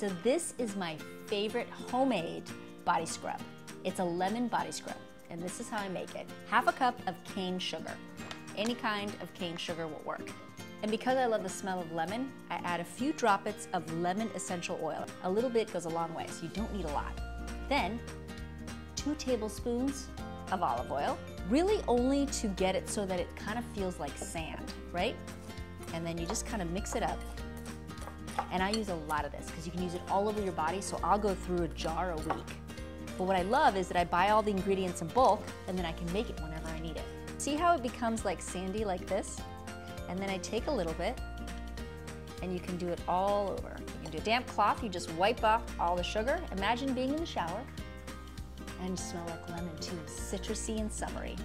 So this is my favorite homemade body scrub. It's a lemon body scrub, and this is how I make it. Half a cup of cane sugar. Any kind of cane sugar will work. And because I love the smell of lemon, I add a few droplets of lemon essential oil. A little bit goes a long way, so you don't need a lot. Then, two tablespoons of olive oil, really only to get it so that it kind of feels like sand, right? And then you just kind of mix it up. And I use a lot of this because you can use it all over your body, so I'll go through a jar a week. But what I love is that I buy all the ingredients in bulk and then I can make it whenever I need it. See how it becomes like sandy like this? And then I take a little bit and you can do it all over. You can do a damp cloth, you just wipe off all the sugar. Imagine being in the shower and smell like lemon too, citrusy and summery.